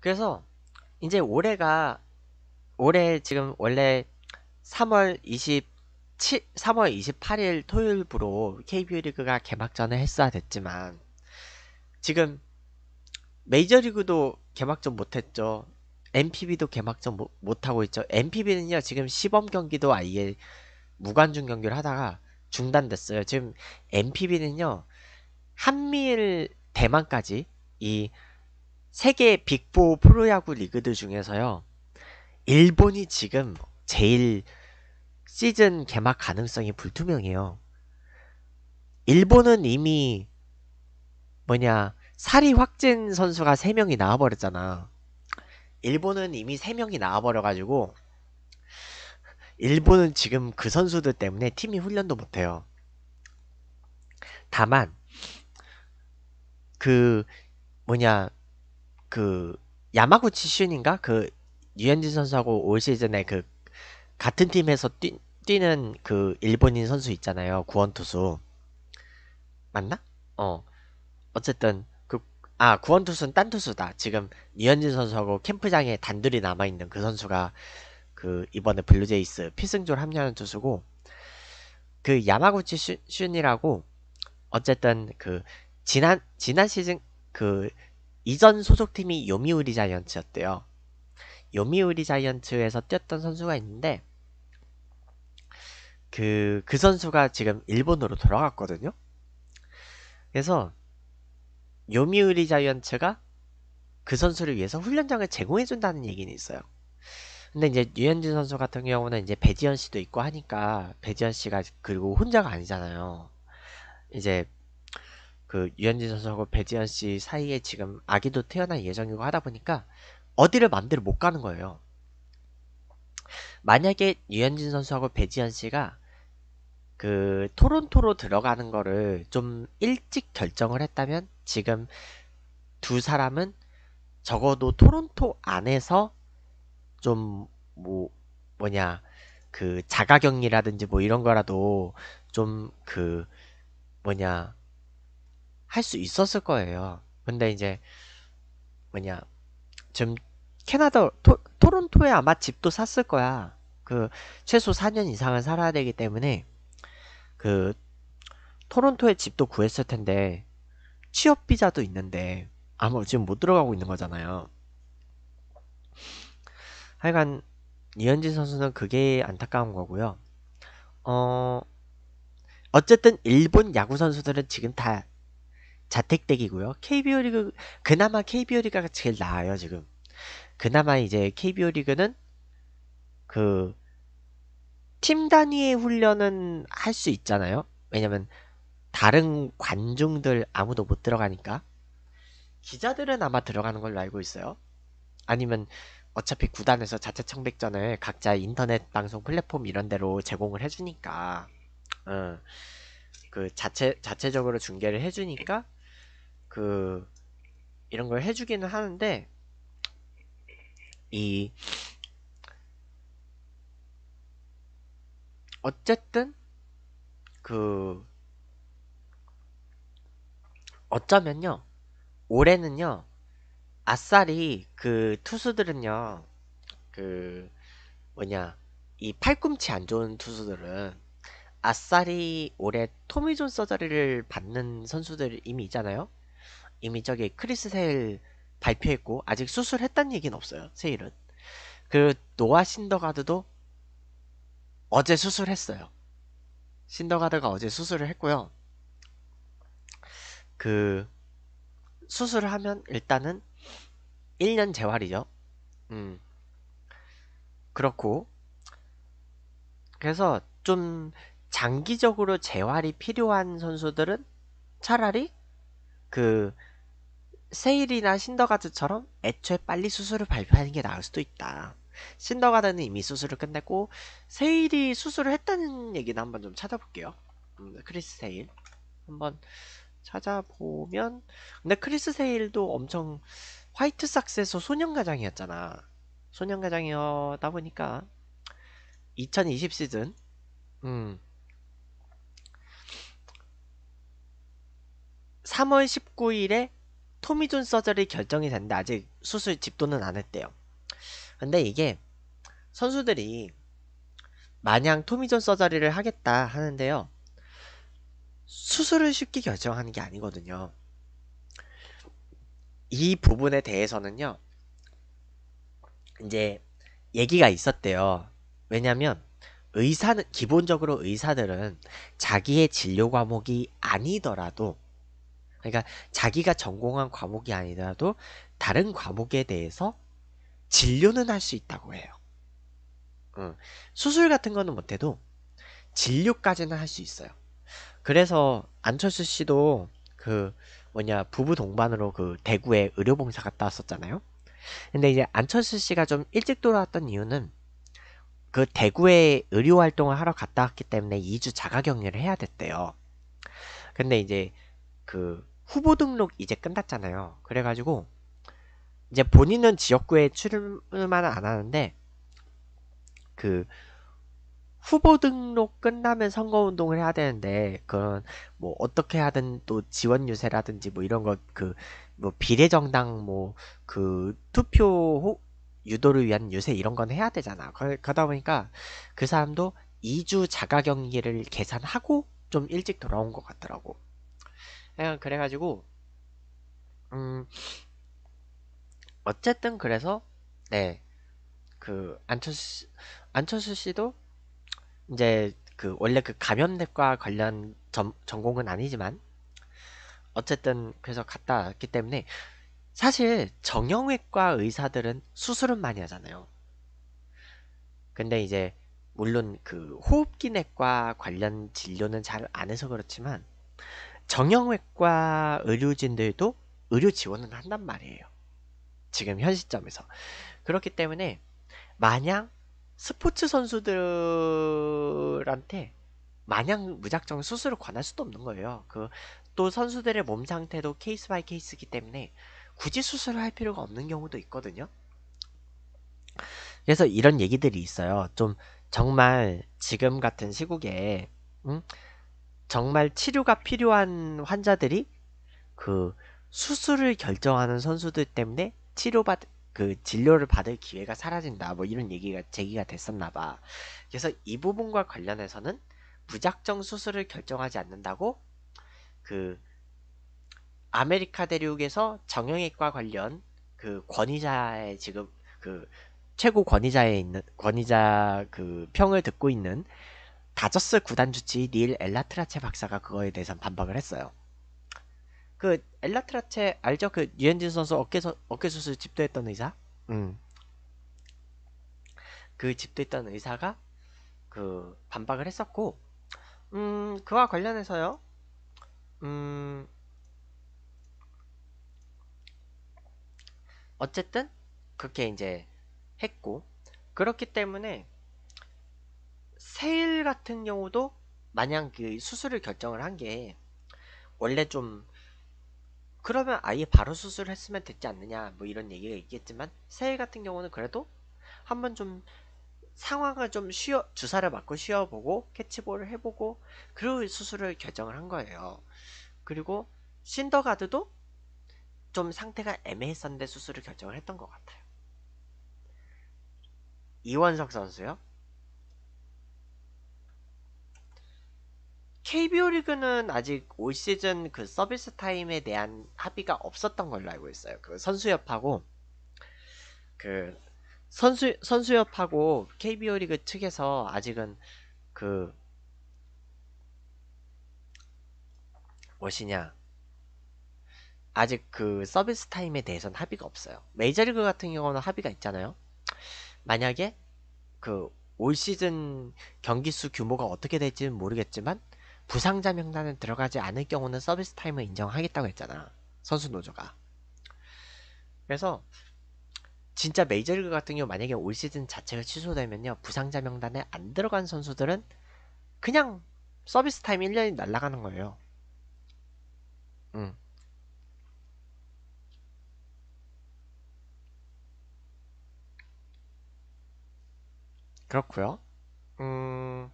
그래서 이제 올해가 올해 지금 원래 3월 27 3월 28일 토요일부로 KBO 리그가 개막전을 했어야 됐지만 지금 메이저리그도 개막전 못했죠. NPB도 개막전 못, 못하고 있죠. NPB는요 지금 시범 경기도 아예 무관중 경기를 하다가 중단됐어요. 지금 NPB는요 한미일 대만까지 이 세계 빅4 프로야구 리그들 중에서요 일본이 지금 제일 시즌 개막 가능성이 불투명해요. 일본은 이미 뭐냐 살이 확진 선수가 3명이 나와버렸잖아. 일본은 이미 3명이 나와버려가지고 일본은 지금 그 선수들 때문에 팀이 훈련도 못해요. 다만 그 뭐냐 그 야마구치 슌인가? 그 류현진 선수하고 올 시즌에 그 같은 팀에서 뛰, 뛰는 그 일본인 선수 있잖아요. 구원 투수. 맞나? 어. 어쨌든 그아 구원 투수는 딴 투수다. 지금 류현진 선수하고 캠프장에 단둘이 남아 있는 그 선수가 그 이번에 블루제이스 필승조를 합류하는 투수고 그 야마구치 슌, 슌이라고 어쨌든 그 지난 지난 시즌 그 이전 소속팀이 요미우리 자이언츠였대요. 요미우리 자이언츠에서 뛰었던 선수가 있는데 그, 그 선수가 지금 일본으로 돌아갔거든요. 그래서 요미우리 자이언츠가 그 선수를 위해서 훈련장을 제공해준다는 얘기는 있어요. 근데 이제 유현진 선수 같은 경우는 이제 배지현 씨도 있고 하니까 배지현 씨가 그리고 혼자가 아니잖아요. 이제 그 유현진 선수하고 배지현 씨 사이에 지금 아기도 태어날 예정이고 하다 보니까 어디를 맘대로 못 가는 거예요. 만약에 유현진 선수하고 배지현 씨가 그 토론토로 들어가는 거를 좀 일찍 결정을 했다면 지금 두 사람은 적어도 토론토 안에서 좀 뭐 뭐냐 그 자가격리라든지 뭐 이런 거라도 좀 그 뭐냐 할 수 있었을 거예요. 근데 이제 뭐냐 지금 캐나다 토, 토론토에 아마 집도 샀을 거야. 그 최소 4년 이상은 살아야 되기 때문에 그 토론토에 집도 구했을 텐데 취업 비자도 있는데 아마 지금 못 들어가고 있는 거잖아요. 하여간 이현진 선수는 그게 안타까운 거고요. 어 어쨌든 일본 야구 선수들은 지금 다 자택댁이고요. KBO 리그 그나마 KBO 리그가 제일 나아요 지금. 그나마 이제 KBO 리그는 그 팀 단위의 훈련은 할 수 있잖아요. 왜냐면 다른 관중들 아무도 못 들어가니까 기자들은 아마 들어가는 걸로 알고 있어요. 아니면 어차피 구단에서 자체 청백전을 각자 인터넷 방송 플랫폼 이런 데로 제공을 해주니까 어, 그 자체 자체적으로 중계를 해주니까 그 이런 걸 해주기는 하는데 이 어쨌든 그 어쩌면요 올해는요 아싸리 그 투수들은요 그 뭐냐 이 팔꿈치 안 좋은 투수들은 아싸리 올해 토미존 서저리를 받는 선수들 이미 있잖아요 이미 저기 크리스 세일 발표했고 아직 수술했다는 얘기는 없어요 세일은 그 노아 신더가드도 어제 수술했어요 신더가드가 어제 수술을 했고요 그 수술을 하면 일단은 1년 재활이죠. 음. 그렇고 그래서 좀 장기적으로 재활이 필요한 선수들은 차라리 그 세일이나 신더가드처럼 애초에 빨리 수술을 발표하는 게 나을 수도 있다. 신더가드는 이미 수술을 끝냈고 세일이 수술을 했다는 얘기는 한번 좀 찾아볼게요. 음, 크리스 세일 한번 찾아보면 근데 크리스 세일도 엄청 화이트삭스에서 소년가장이었잖아. 소년가장이었다 보니까 2020 시즌 음 3월 19일에 토미존 서저리 결정이 됐는데 아직 수술 집도는 안 했대요. 근데 이게 선수들이 마냥 토미존 서저리를 하겠다 하는데요. 수술을 쉽게 결정하는 게 아니거든요. 이 부분에 대해서는요. 이제 얘기가 있었대요. 왜냐면 의사는 기본적으로 의사들은 자기의 진료 과목이 아니더라도 그러니까 자기가 전공한 과목이 아니더라도 다른 과목에 대해서 진료는 할 수 있다고 해요. 응. 수술 같은 거는 못해도 진료까지는 할 수 있어요. 그래서 안철수 씨도 그 뭐냐 부부 동반으로 그 대구에 의료봉사 갔다 왔었잖아요. 근데 이제 안철수 씨가 좀 일찍 돌아왔던 이유는 그 대구에 의료 활동을 하러 갔다 왔기 때문에 2주 자가 격리를 해야 됐대요. 근데 이제 그 후보 등록 이제 끝났잖아요. 그래가지고 이제 본인은 지역구에 출마는 안 하는데 그 후보 등록 끝나면 선거운동을 해야 되는데 그런 뭐 어떻게 하든 또 지원 유세라든지 뭐 이런 것 그 뭐 비례정당 뭐 그 투표 유도를 위한 유세 이런 건 해야 되잖아. 그러다 보니까 그 사람도 2주 자가 격리를 계산하고 좀 일찍 돌아온 것 같더라고. 그래가지고 음 어쨌든 그래서 네 그 안철수 안철수 씨도 이제 그 원래 그 감염내과 관련 전, 전공은 아니지만 어쨌든 그래서 갔다 왔기 때문에 사실 정형외과 의사들은 수술은 많이 하잖아요. 근데 이제 물론 그 호흡기 내과 관련 진료는 잘 안 해서 그렇지만 정형외과 의료진들도 의료 지원은 한단 말이에요. 지금 현 시점에서. 그렇기 때문에 마냥 스포츠 선수들한테 마냥 무작정 수술을 권할 수도 없는 거예요. 그 또 선수들의 몸 상태도 case by case이기 때문에 굳이 수술을 할 필요가 없는 경우도 있거든요. 그래서 이런 얘기들이 있어요. 좀 정말 지금 같은 시국에 음? 정말 치료가 필요한 환자들이 그 수술을 결정하는 선수들 때문에 치료받 그 진료를 받을 기회가 사라진다. 뭐 이런 얘기가 제기가 됐었나 봐. 그래서 이 부분과 관련해서는 무작정 수술을 결정하지 않는다고 그 아메리카 대륙에서 정형외과 관련 그 권위자의 지금 그 최고 권위자에 있는 권위자 그 평을 듣고 있는 다저스 구단 주치 닐 엘라트라체 박사가 그거에 대해서 반박을 했어요. 그 엘라트라체 알죠? 그 류현진 선수 어깨 서, 어깨 수술 집도했던 의사? 음. 그 집도했던 의사가 그 반박을 했었고 음, 그와 관련해서요. 음, 어쨌든 그렇게 이제 했고 그렇기 때문에 세일 같은 경우도 마냥 그 수술을 결정을 한 게 원래 좀 그러면 아예 바로 수술했으면 됐지 않느냐 뭐 이런 얘기가 있겠지만 세일 같은 경우는 그래도 한번 좀 상황을 좀 쉬어 주사를 맞고 쉬어보고 캐치볼을 해보고 그리고 수술을 결정을 한 거예요. 그리고 신더가드도 좀 상태가 애매했었는데 수술을 결정을 했던 것 같아요. 이원석 선수요? KBO 리그는 아직 올 시즌 그 서비스 타임에 대한 합의가 없었던 걸로 알고 있어요. 그 선수협하고 그 선수 선수협하고 KBO 리그 측에서 아직은 그 무엇이냐 아직 그 서비스 타임에 대해서는 합의가 없어요. 메이저리그 같은 경우는 합의가 있잖아요. 만약에 그 올 시즌 경기 수 규모가 어떻게 될지는 모르겠지만 부상자 명단에 들어가지 않을 경우는 service time을 인정하겠다고 했잖아. 선수 노조가. 그래서 진짜 메이저리그 같은 경우 만약에 올 시즌 자체가 취소되면요. 부상자 명단에 안 들어간 선수들은 그냥 service time 1년이 날아가는 거예요. 응. 그렇고요. 음.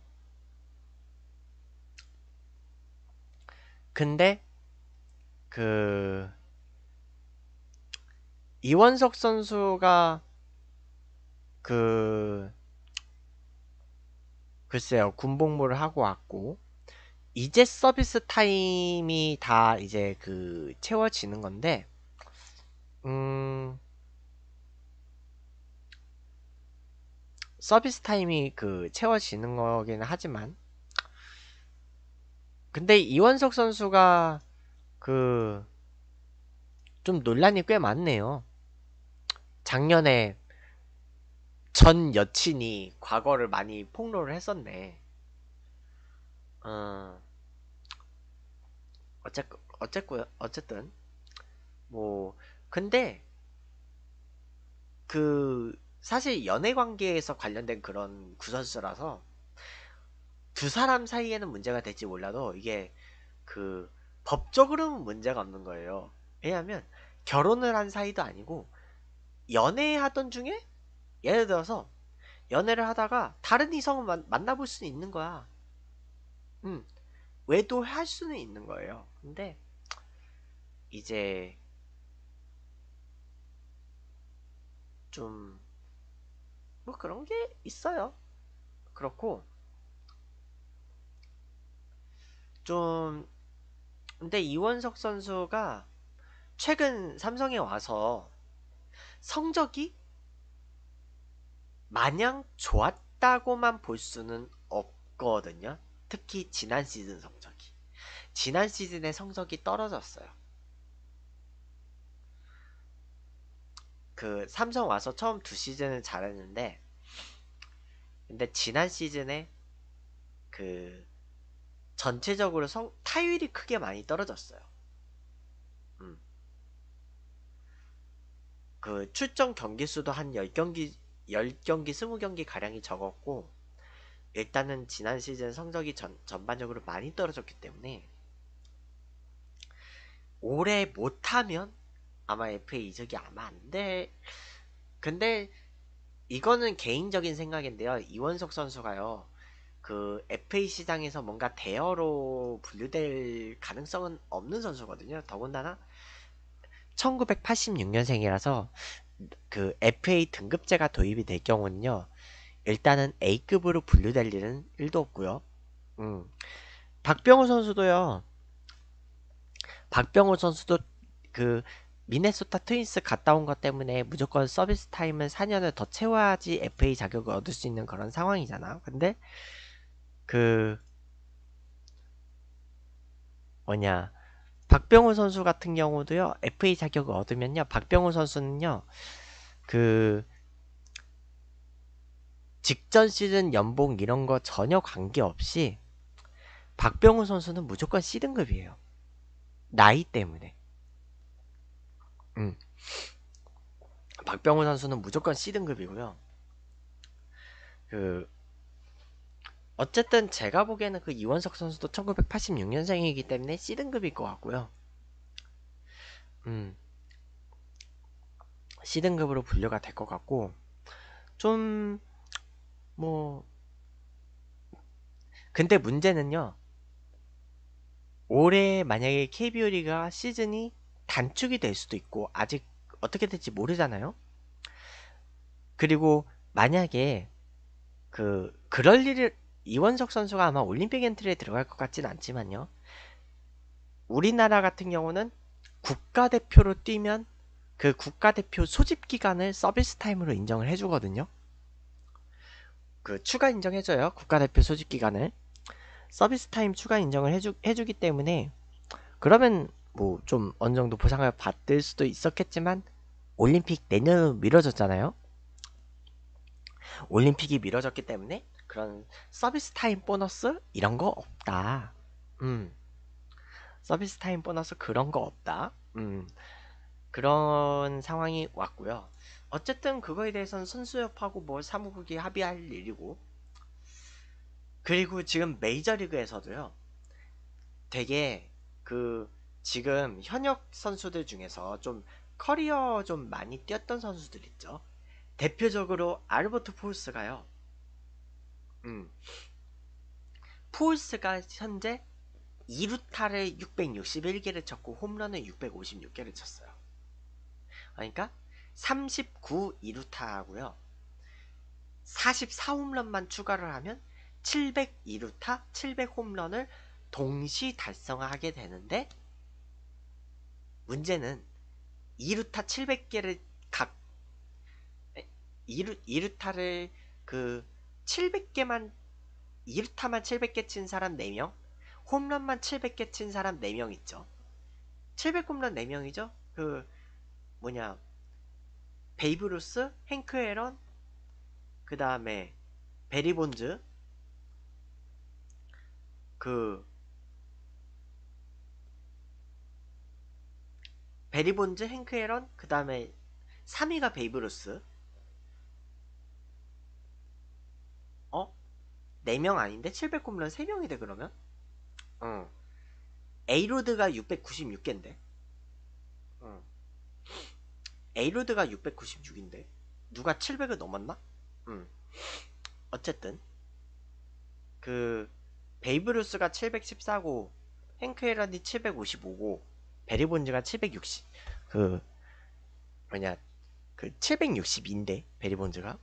근데 그 이원석 선수가 그 글쎄요 군복무를 하고 왔고 이제 서비스 타임이 다 이제 그 채워지는 건데 음 서비스 타임이 그 채워지는 거기는 하지만 근데 이원석 선수가 그 좀 논란이 꽤 많네요. 작년에 전 여친이 과거를 많이 폭로를 했었네. 어, 어쨌, 어쨌고, 어쨌든, 뭐, 근데, 그, 사실 연애 관계에서 관련된 그런 구설수라서, 두 사람 사이에는 문제가 될지 몰라도, 이게, 그, 법적으로는 문제가 없는 거예요. 왜냐하면, 결혼을 한 사이도 아니고, 연애하던 중에, 예를 들어서, 연애를 하다가, 다른 이성을 만, 만나볼 수 있는 거야. 음, 외도할 수는 있는 거예요. 근데 이제 좀 뭐 그런 게 있어요. 그렇고 좀 근데 이원석 선수가 최근 삼성에 와서 성적이 마냥 좋았다고만 볼 수는 없거든요. 특히 지난 시즌 성적이. 지난 시즌의 성적이 떨어졌어요. 그 삼성 와서 처음 두 시즌을 잘했는데 근데 지난 시즌에 그 전체적으로 성, 타율이 크게 많이 떨어졌어요. 음. 그 출전 경기 수도 한 10경기 10경기 20경기 가량이 적었고 일단은 지난 시즌 성적이 전, 전반적으로 많이 떨어졌기 때문에 올해 못하면 아마 FA 이적이 아마 안 돼. 근데 이거는 개인적인 생각인데요. 이원석 선수가요. 그 FA 시장에서 뭔가 대여로 분류될 가능성은 없는 선수거든요. 더군다나 1986년생이라서 그 FA 등급제가 도입이 될 경우는요. 일단은 A급으로 분류될 일은 1도 없고요. 음. 박병호 선수도요. 박병호 선수도 그 미네소타 트윈스 갔다 온 것 때문에 무조건 서비스 타임은 4년을 더 채워야지 FA 자격을 얻을 수 있는 그런 상황이잖아. 근데 그 뭐냐 박병호 선수 같은 경우도요. FA 자격을 얻으면요. 박병호 선수는요. 그 직전 시즌 연봉 이런 거 전혀 관계없이 박병호 선수는 무조건 C등급이에요. 나이 때문에. 음. 박병호 선수는 무조건 C등급이고요. 그 어쨌든 제가 보기에는 그 이원석 선수도 1986년생이기 때문에 C등급일 것 같고요. 음. C등급으로 분류가 될 것 같고 좀 뭐 근데 문제는요. 올해 만약에 KBO 리가 시즌이 단축이 될 수도 있고 아직 어떻게 될지 모르잖아요. 그리고 만약에 그 그럴 일을 이원석 선수가 아마 올림픽 엔트리에 들어갈 것 같진 않지만요. 우리나라 같은 경우는 국가대표로 뛰면 그 국가대표 소집 기간을 service time으로 인정을 해주거든요. 그 추가 인정해줘요. 국가대표 소집 기간을 service time 추가 인정을 해주, 해주기 때문에 그러면 뭐 좀 어느 정도 보상을 받을 수도 있었겠지만 올림픽 내년으로 미뤄졌잖아요. 올림픽이 미뤄졌기 때문에 그런 service time 보너스 이런 거 없다. 음. service time 보너스 그런 거 없다. 음. 그런 상황이 왔고요. 어쨌든 그거에 대해서는 선수협하고 뭐 사무국이 합의할 일이고 그리고 지금 메이저리그에서도요 되게 그 지금 현역 선수들 중에서 좀 커리어 좀 많이 뛰었던 선수들 있죠 대표적으로 아르버트 포울스가요 음 포울스가 현재 2루타를 661개를 쳤고 홈런을 656개를 쳤어요 그러니까 39 2루타하고요. 44 홈런만 추가를 하면 700 2루타, 700 홈런을 동시 달성하게 되는데 문제는 2루타 700개를 각 2루, 2루타를 그 700개만 2루타만 700개 친 사람 4명 홈런만 700개 친 사람 4명 있죠 700홈런 4명이죠 그 뭐냐 베이브루스, 행크 에런 그 다음에 베리본즈 그 베리본즈, 행크 에런, 그 다음에 3위가 베이브루스. 어? 4명 아닌데? 700홈런 3명인데 그러면? 어. 에이로드가 696개인데? 어. 에이로드가 696인데? 누가 700을 넘었나? 응. 어쨌든 그 베이브 루스가 714고 행크 에런이 755고 베리 본즈가 760, 그, 뭐냐, 그 760인데, 베리 본즈가.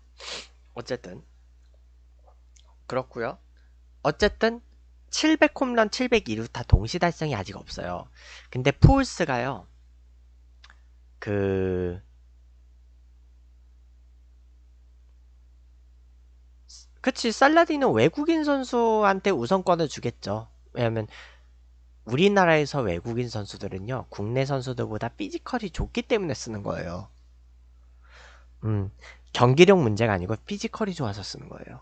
어쨌든. 그렇구요 어쨌든, 700 홈런, 702루 다 동시 달성이 아직 없어요. 근데 푸울스가요, 그, 그치, 살라디는 외국인 선수한테 우선권을 주겠죠. 왜냐면, 우리나라에서 외국인 선수들은요, 국내 선수들보다 피지컬이 좋기 때문에 쓰는 거예요. 음, 경기력 문제가 아니고 피지컬이 좋아서 쓰는 거예요.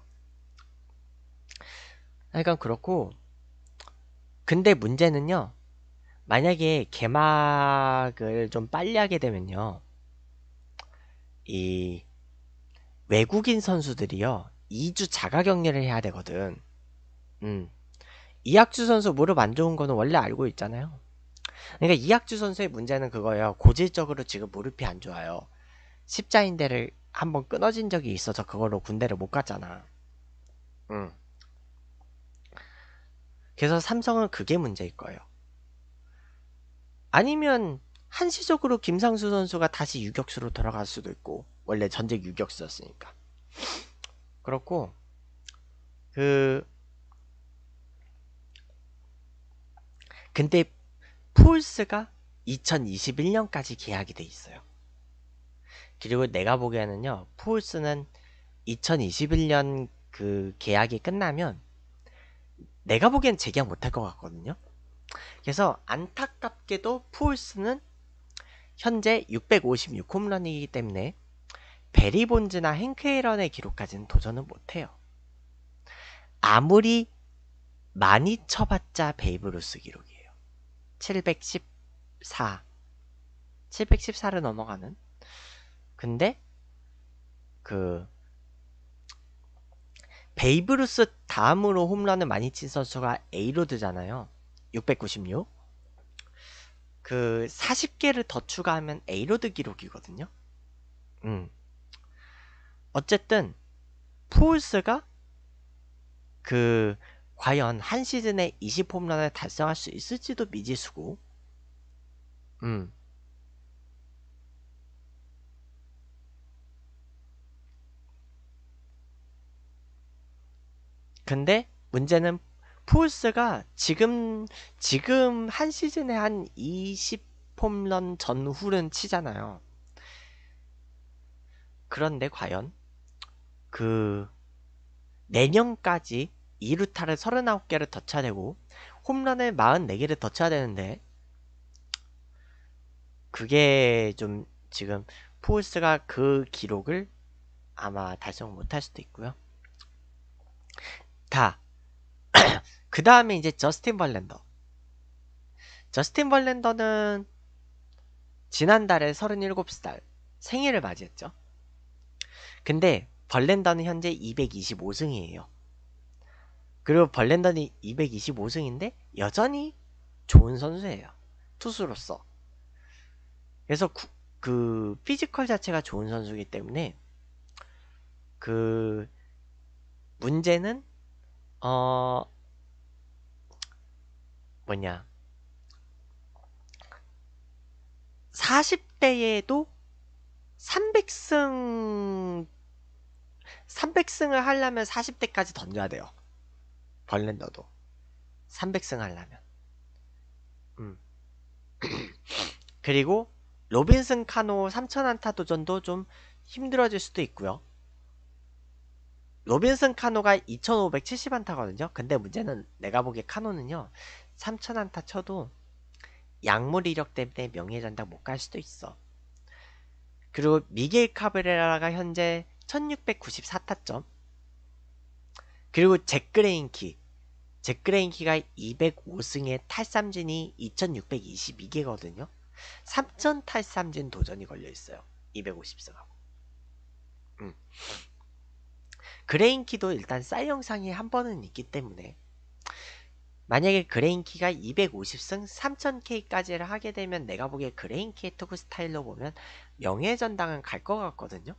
그러니까 그렇고, 근데 문제는요, 만약에 개막을 좀 빨리 하게 되면요, 이 외국인 선수들이요, 2주 자가 격리를 해야 되거든. 음. 이학주 선수 무릎 안 좋은 거는 원래 알고 있잖아요. 그러니까 이학주 선수의 문제는 그거예요. 고질적으로 지금 무릎이 안 좋아요. 십자인대를 한번 끊어진 적이 있어서 그걸로 군대를 못 갔잖아. 응. 그래서 삼성은 그게 문제일 거예요. 아니면 한시적으로 김상수 선수가 다시 유격수로 돌아갈 수도 있고 원래 전직 유격수였으니까. 그렇고 그 근데 폴스가 2021년까지 계약이 돼 있어요. 그리고 내가 보기에는요, 푸홀스는 2021년 그 계약이 끝나면 내가 보기엔 재계약 못할 것 같거든요. 그래서 안타깝게도 푸홀스는 현재 656 홈런이기 때문에 베리본즈나 행크에런의 기록까지는 도전은 못해요. 아무리 많이 쳐봤자 베이브루스 기록이 714 714를 넘어가는 근데 그 베이브루스 다음으로 홈런을 많이 친 선수가 에이로드잖아요 696 그 40개를 더 추가하면 에이로드 기록이거든요 음. 어쨌든 푸홀스가 그 과연 한 시즌에 20홈런을 달성할 수 있을지도 미지수고 음. 근데 문제는 푸울스가 지금 지금 한 시즌에 한 20홈런 전후는 치잖아요. 그런데 과연 그 내년까지 2루타를 39개를 더 쳐야 되고 홈런을 44개를 더 쳐야 되는데 그게 좀 지금 포스가 그 기록을 아마 달성 못할 수도 있고요. 다. 그 다음에 이제 저스틴 벌렌더. 저스틴 벌렌더는 지난달에 37살 생일을 맞이했죠. 근데 벌렌더는 현재 225승이에요. 그리고 벌렌더는 225승인데 여전히 좋은 선수예요. 투수로서. 그래서 구, 그 physical 자체가 좋은 선수이기 때문에 그 문제는 어 뭐냐 40대에도 300승 300승을 하려면 40대까지 던져야 돼요. 벌렌더도 300승 하려면. 음. 그리고 로빈슨 카노 3000안타 도전도 좀 힘들어질 수도 있고요. 로빈슨 카노가 2570안타거든요. 근데 문제는 내가 보기에 카노는요. 3000안타 쳐도 약물 이력 때문에 명예전당 못 갈 수도 있어. 그리고 미겔 카브레라가 현재 1694타점. 그리고 잭 그레인키. 잭 그레인키가 205승에 탈삼진이 2622개거든요. 3000 탈삼진 도전이 걸려 있어요. 250승하고. 음. 그레인키도 일단 사이영상이 한 번은 있기 때문에 만약에 그레인키가 250승 3000K까지를 하게 되면 내가 보기에 그레인키의 투구 스타일로 보면 명예전당은 갈 것 같거든요.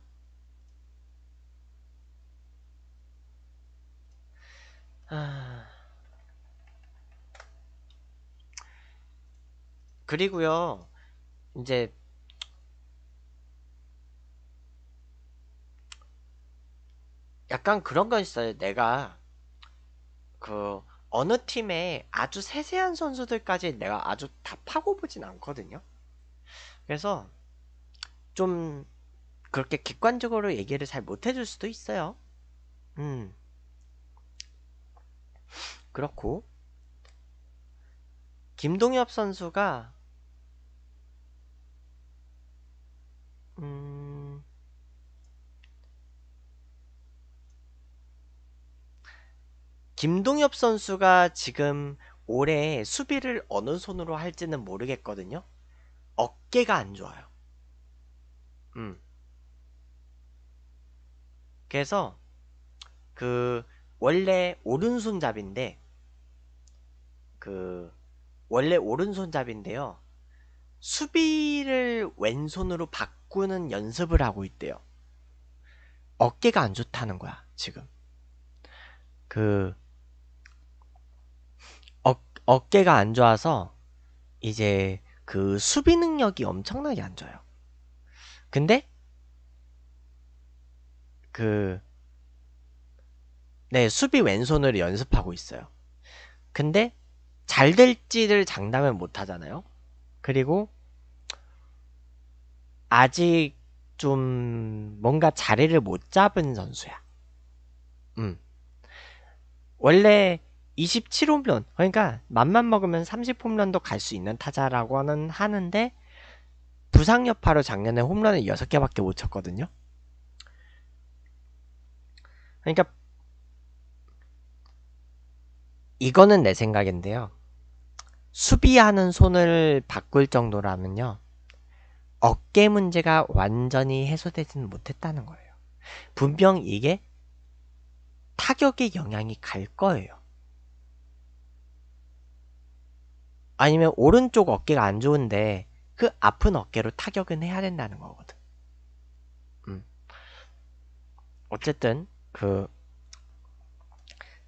아... 그리고요 이제 약간 그런 건 있어요. 내가 그 어느 팀에 아주 세세한 선수들까지 내가 아주 다 파고 보진 않거든요. 그래서 좀 그렇게 객관적으로 얘기를 잘 못 해줄 수도 있어요. 음. 그렇고 김동엽 선수가 음 김동엽 선수가 지금 올해 수비를 어느 손으로 할지는 모르겠거든요. 어깨가 안 좋아요. 음. 그래서 그 원래 오른손잡인데 그 원래 오른손잡인데요. 수비를 왼손으로 바꾸는 연습을 하고 있대요. 어깨가 안 좋다는 거야, 지금. 그 어, 어깨가 안 좋아서 이제 그 수비 능력이 엄청나게 안 좋아요. 근데 그 네, 수비 왼손으로 연습하고 있어요. 근데 잘 될지를 장담을 못 하잖아요. 그리고 아직 좀 뭔가 자리를 못 잡은 선수야. 음. 원래 27홈런 그러니까 맘만 먹으면 30홈런도 갈 수 있는 타자라고는 하는데 부상 여파로 작년에 홈런을 6개밖에 못 쳤거든요. 그러니까 이거는 내 생각인데요. 수비하는 손을 바꿀 정도라면요. 어깨 문제가 완전히 해소되지는 못했다는 거예요. 분명 이게 타격의 영향이 갈 거예요. 아니면 오른쪽 어깨가 안 좋은데 그 아픈 어깨로 타격은 해야 된다는 거거든. 음. 어쨌든 그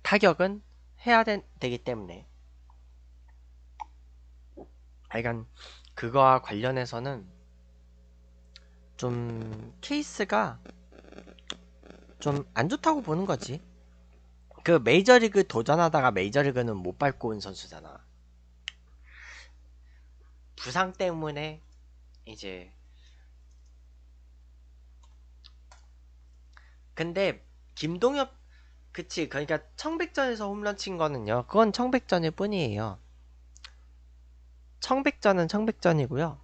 타격은 해야 되, 기 때문에 하여간 그거와 관련해서는 좀 케이스가 좀 안 좋다고 보는 거지. 그 메이저리그 도전하다가 메이저리그는 못 밟고 온 선수잖아. 부상 때문에 이제 근데 김동엽 그치 그러니까 청백전에서 홈런 친 거는요. 그건 청백전일 뿐이에요. 청백전은 청백전이고요.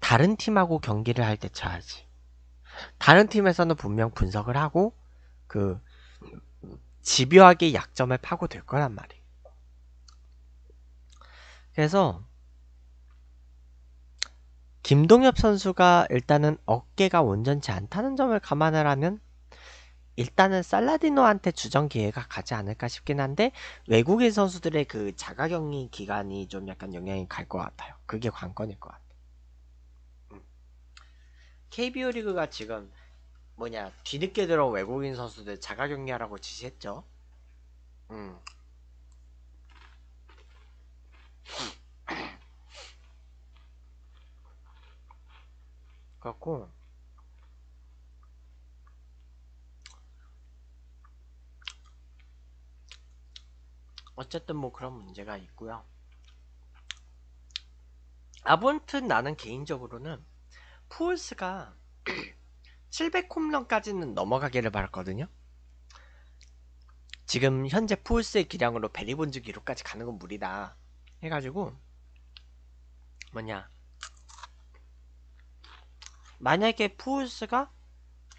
다른 팀하고 경기를 할 때 쳐야지. 다른 팀에서는 분명 분석을 하고 그 집요하게 약점을 파고들 거란 말이에요. 그래서 김동엽 선수가 일단은 어깨가 온전치 않다는 점을 감안을 하면 일단은 살라디노한테 주전 기회가 가지 않을까 싶긴 한데 외국인 선수들의 그 자가격리 기간이 좀 약간 영향이 갈 것 같아요. 그게 관건일 것 같아요. 음. KBO 리그가 지금 뭐냐 뒤늦게 들어 외국인 선수들 자가격리하라고 지시했죠. 음. 같고 어쨌든 뭐 그런 문제가 있고요. 아무튼 나는 개인적으로는 푸울스가 700홈런까지는 넘어가기를 바랐거든요. 지금 현재 푸울스의 기량으로 베리본즈 기록까지 가는 건 무리다 해가지고 뭐냐 만약에 푸울스가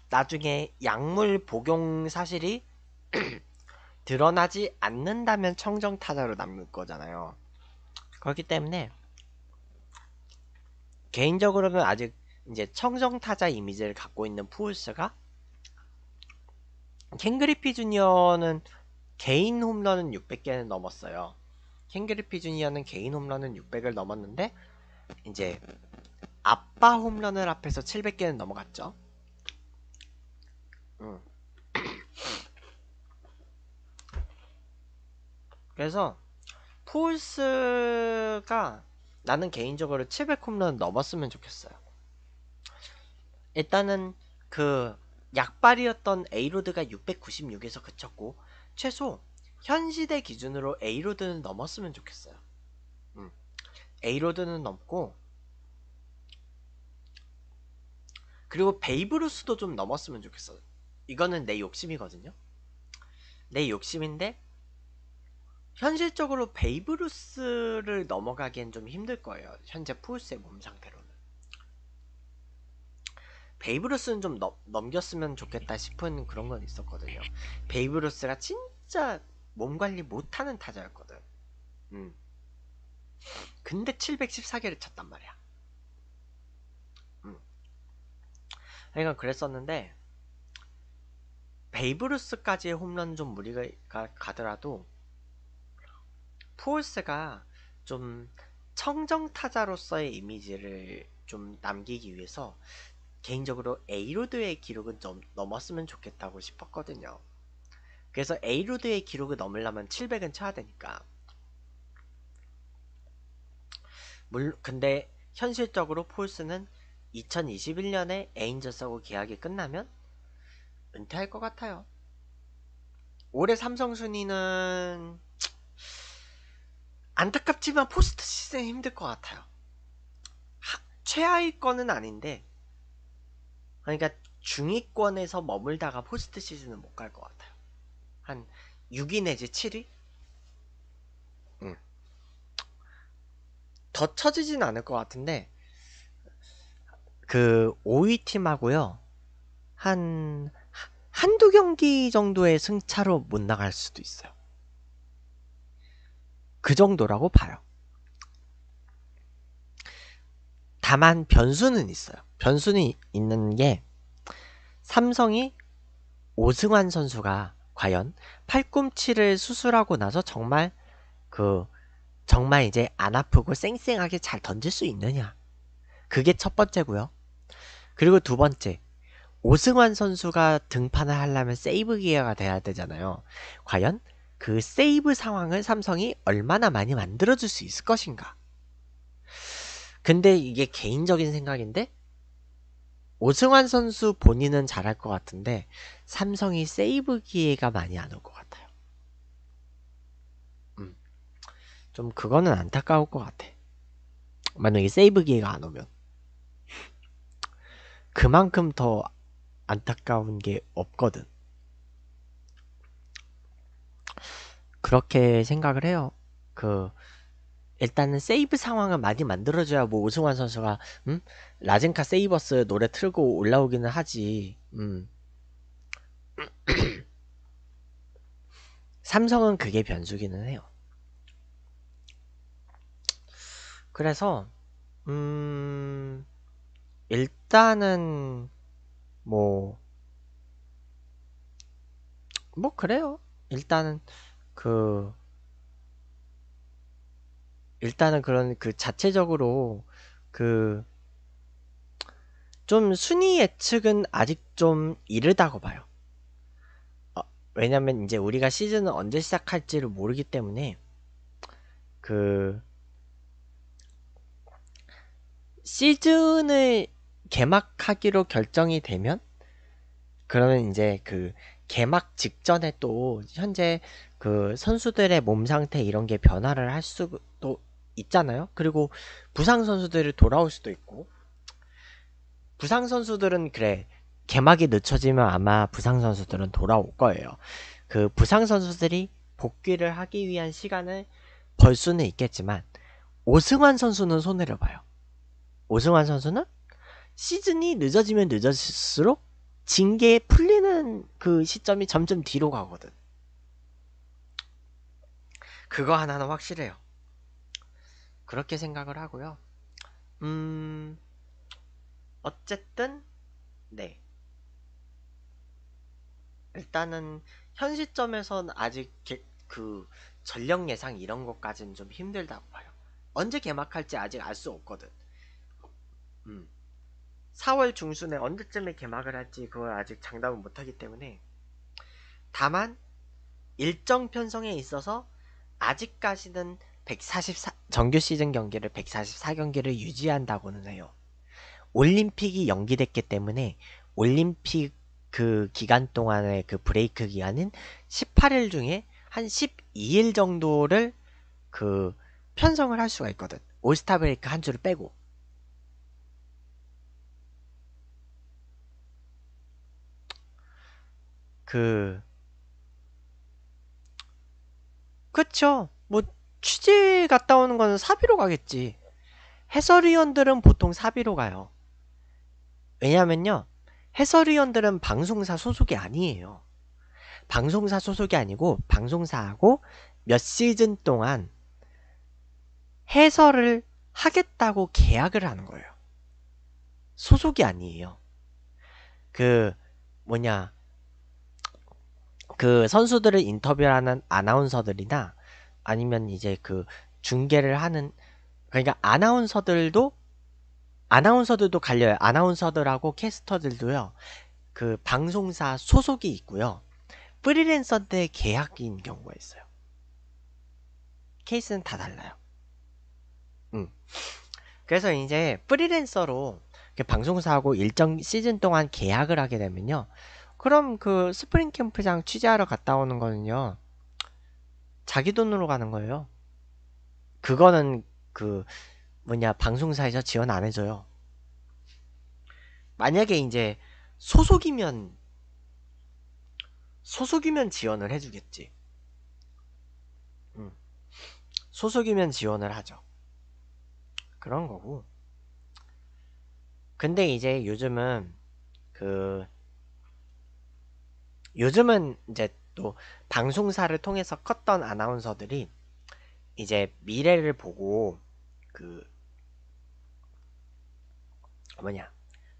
나중에 약물 복용 사실이 드러나지 않는다면 청정 타자로 남을 거잖아요. 그렇기 때문에 개인적으로는 아직 이제 청정 타자 이미지를 갖고 있는 푸울스가 켄 그리피 주니어는 개인 홈런은 600개는 넘었어요. 켄 그리피 주니어는 개인 홈런은 600을 넘었는데 이제 아빠 홈런을 앞에서 700개는 넘어갔죠. 음. 그래서 푸홀스가 나는 개인적으로 700 홈런 넘었으면 좋겠어요. 일단은 그 약발이었던 에이로드가 696에서 그쳤고 최소 현 시대 기준으로 에이로드는 넘었으면 좋겠어요. 음. 에이로드는 넘고 그리고 베이브루스도 좀 넘었으면 좋겠어요. 이거는 내 욕심이거든요. 내 욕심인데 현실적으로 베이브루스를 넘어가기엔 좀 힘들 거예요. 현재 푸홀스의 몸 상태로는. 베이브루스는 좀 넘, 넘겼으면 좋겠다 싶은 그런 건 있었거든요. 베이브루스가 진짜 몸 관리 못하는 타자였거든. 음. 근데 714개를 쳤단 말이야. 그러니까 그랬었는데 베이브루스까지의 홈런 좀 무리가 가더라도 푸홀스가 좀 청정 타자로서의 이미지를 좀 남기기 위해서 개인적으로 에이로드의 기록은 좀 넘었으면 좋겠다고 싶었거든요. 그래서 에이로드의 기록을 넘으려면 700은 쳐야 되니까. 음 근데 현실적으로 푸홀스는 2021년에 에인절스하고 계약이 끝나면 은퇴할 것 같아요. 올해 삼성 순위는 안타깝지만 포스트 시즌 힘들 것 같아요. 하, 최하위 권은 아닌데 그러니까 중위권에서 머물다가 포스트 시즌은 못 갈 것 같아요. 한 6위 내지 7위? 응. 더 처지진 않을 것 같은데 그 5위 팀하고요. 한 한두 경기 정도의 승차로 못 나갈 수도 있어요. 그 정도라고 봐요. 다만 변수는 있어요. 변수는 있는 게 삼성이 오승환 선수가 과연 팔꿈치를 수술하고 나서 정말 그 정말 이제 안 아프고 쌩쌩하게 잘 던질 수 있느냐. 그게 첫 번째고요. 그리고 두 번째, 오승환 선수가 등판을 하려면 세이브 기회가 돼야 되잖아요. 과연 그 세이브 상황을 삼성이 얼마나 많이 만들어줄 수 있을 것인가? 근데 이게 개인적인 생각인데 오승환 선수 본인은 잘할 것 같은데 삼성이 세이브 기회가 많이 안 올 것 같아요. 음, 좀 그거는 안타까울 것 같아. 만약에 세이브 기회가 안 오면 그만큼 더 안타까운 게 없거든. 그렇게 생각을 해요. 그 일단은 세이브 상황을 많이 만들어줘야 뭐 오승환 선수가 음? 라젠카 세이버스 노래 틀고 올라오기는 하지. 음. 삼성은 그게 변수기는 해요. 그래서 음 일단은 뭐, 뭐, 그래요. 일단은, 그, 일단은 그런 그 자체적으로 그, 좀 순위 예측은 아직 좀 이르다고 봐요. 어, 왜냐면 이제 우리가 시즌을 언제 시작할지를 모르기 때문에, 그, 시즌을 개막하기로 결정이 되면 그러면 이제 그 개막 직전에 또 현재 그 선수들의 몸 상태 이런 게 변화를 할 수도 있잖아요. 그리고 부상 선수들이 돌아올 수도 있고 부상 선수들은 그래 개막이 늦춰지면 아마 부상 선수들은 돌아올 거예요. 그 부상 선수들이 복귀를 하기 위한 시간을 벌 수는 있겠지만 오승환 선수는 손해를 봐요. 오승환 선수는 시즌이 늦어지면 늦어질수록 징계 풀리는 그 시점이 점점 뒤로 가거든. 그거 하나는 확실해요. 그렇게 생각을 하고요. 음, 어쨌든, 네. 일단은, 현 시점에선 아직 개, 그, 전력 예상 이런 것까지는 좀 힘들다고 봐요. 언제 개막할지 아직 알 수 없거든. 음. 4월 중순에 언제쯤에 개막을 할지 그걸 아직 장담을 못하기 때문에 다만 일정 편성에 있어서 아직까지는 144 정규 시즌 경기를 144경기를 유지한다고는 해요. 올림픽이 연기됐기 때문에 올림픽 그 기간 동안의 그 브레이크 기간은 18일 중에 한 12일 정도를 그 편성을 할 수가 있거든. 올스타 브레이크 한 주를 빼고. 그 그쵸. 뭐 취재 갔다 오는 거는 사비로 가겠지. 해설위원들은 보통 사비로 가요. 왜냐면요 해설위원들은 방송사 소속이 아니에요. 방송사 소속이 아니고 방송사하고 몇 시즌 동안 해설을 하겠다고 계약을 하는 거예요. 소속이 아니에요. 그 뭐냐 그 선수들을 인터뷰하는 아나운서들이나 아니면 이제 그 중계를 하는 그러니까 아나운서들도 아나운서들도 갈려요. 아나운서들하고 캐스터들도요. 그 방송사 소속이 있고요. 프리랜서인데 계약인 경우가 있어요. 케이스는 다 달라요. 음. 그래서 이제 프리랜서로 방송사하고 일정 시즌 동안 계약을 하게 되면요. 그럼 그 스프링 캠프장 취재하러 갔다 오는 거는요. 자기 돈으로 가는 거예요. 그거는 그 뭐냐 방송사에서 지원 안 해줘요. 만약에 이제 소속이면 소속이면 지원을 해주겠지. 음. 소속이면 지원을 하죠. 그런 거고. 근데 이제 요즘은 그 요즘은 이제 또 방송사를 통해서 컸던 아나운서들이 이제 미래를 보고 그 뭐냐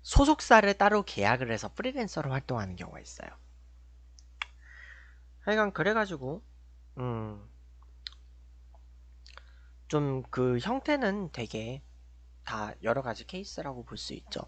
소속사를 따로 계약을 해서 프리랜서로 활동하는 경우가 있어요. 하여간 그래가지고 음 좀 그 형태는 되게 다 여러 가지 케이스라고 볼 수 있죠.